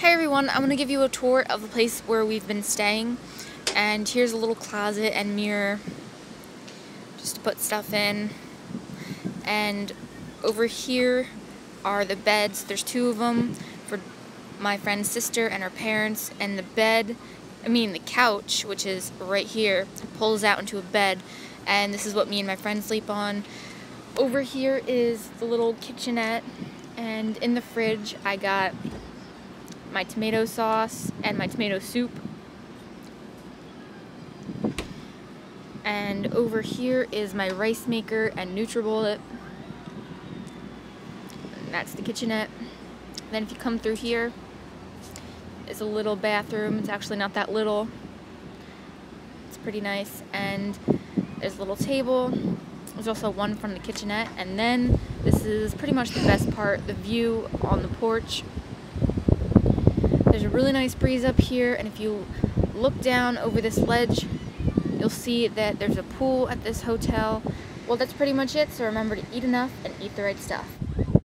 Hey everyone, I'm going to give you a tour of the place where we've been staying. And here's a little closet and mirror just to put stuff in. And over here are the beds. There's two of them for my friend's sister and her parents. And the bed, I mean the couch, which is right here, pulls out into a bed. And this is what me and my friend sleep on. Over here is the little kitchenette. And in the fridge, I got my tomato sauce and my tomato soup. And over here is my rice maker and NutriBullet. And that's the kitchenette. Then if you come through here, it's a little bathroom. It's actually not that little. It's pretty nice. And there's a little table. There's also one from the kitchenette. And then this is pretty much the best part, the view on the porch. There's a really nice breeze up here, and if you look down over this ledge, you'll see that there's a pool at this hotel. Well, that's pretty much it, so remember to eat enough and eat the right stuff.